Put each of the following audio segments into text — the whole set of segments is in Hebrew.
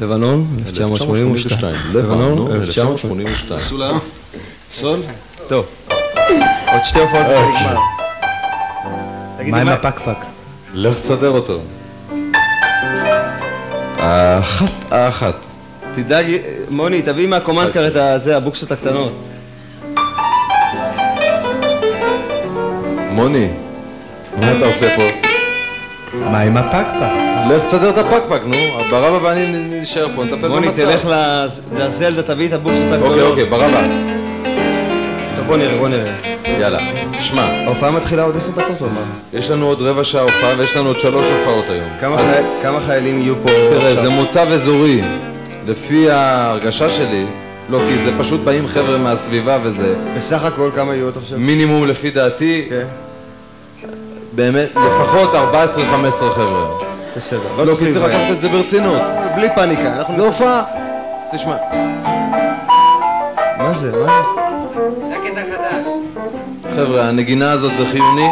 לבנון, 1982. לבנון, 1982. סולה? סול? טוב. עוד שתי הופעות. תגיד מה עם מה... הפקפק? לך תסדר אותו. האחת, האחת. תדאג, מוני, תביא מהקומנדקר את הזה, הבוקסות הקטנות. מוני, מה אתה עושה פה? מה עם הפקפק? לך תסדר את הפקפק, נו. ברבא ואני נשאר פה, נטפל במצב. תלך לז- לזלדה, תביא את הבוקסות הקטנות. אוקיי, אוקיי, ברבא. טוב, בוא נראה, בוא נראה. יאללה. שמע, ההופעה מתחילה עוד עשר דקות או מה? יש לנו עוד רבע שעה הופעה ויש לנו עוד שלוש הופעות היום. כמה אז חי- כמה חיילים יהיו פה? תראה, עכשיו? זה מוצב אזורי. לפי ההרגשה שלי, לא, כי זה פשוט באים חבר'ה מהסביבה וזה. בסך הכל כמה יהיו עוד עכשיו? מינימום לפי דעתי, כן, באמת, לפחות 14-15 חבר'ה. בסדר. לא, צריך כי צריך. לקחת את זה ברצינות. בלי פאניקה, אנחנו... זה הופעה. תשמע, מה זה? מה חבר'ה, הנגינה הזאת זה חיוני.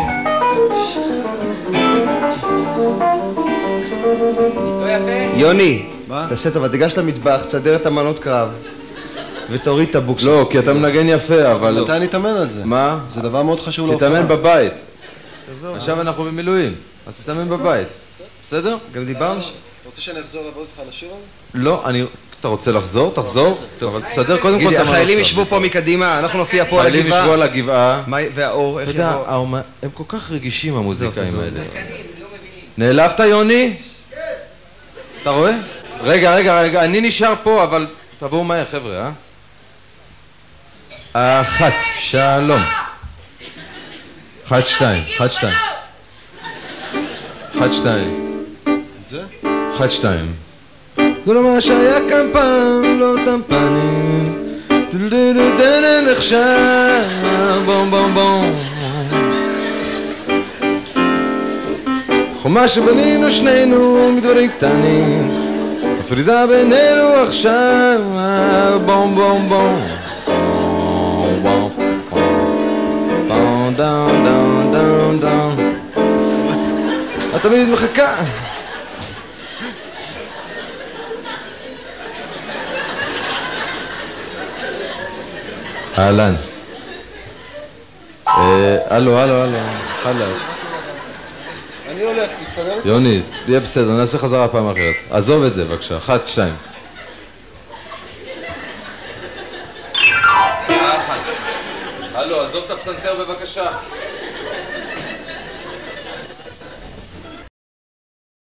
זה? יוני? תעשה טובה, תיגש למטבח, תסדר את המנות קרב ותוריד את הבוקסות. לא, כי אתה מנגן יפה, אבל... מתי נתאמן על זה? מה? זה דבר מאוד חשוב להופעה. תתאמן בבית. עכשיו אנחנו במילואים, אז תתאמן בבית. בסדר? גם דיברנו? אתה רוצה שאני אחזור לעבוד איתך על השיר הזה? לא, אני... אתה רוצה לחזור? תחזור. אבל תסדר קודם כל את המנות. החיילים ישבו פה מקדימה, אנחנו נופיע פה על החיילים ישבו הגבעה. על הגבעה. והאור, איך אתה יודע, יבוא? הם כל כך רגישים המוזיקאים עזוב, האלה. נעלבת יוני? אתה רואה? רגע, רגע, רגע, אני נשאר פה, אבל תבואו מהר חבר'ה, אה? אחת, שלום. אחת, שתיים, אחת, שתיים. אחת, שתיים. זה? אחת, שתיים. לא מה שהיה כאן פעם, לא אותם פנים. דודודודודו נחשב, בום בום בום. חומה שבנינו שנינו מדברים קטנים מפרידה בינינו עכשיו בום בום בום דום דום דום דום את תמיד מחכה אהלן אה, הלו הלו הלו חלאס אני הולך, תסתדר איתי. יוני, יהיה בסדר, נעשה חזרה פעם אחרת. עזוב את זה בבקשה, אחת, שתיים. הלו, עזוב את הפסנתר בבקשה.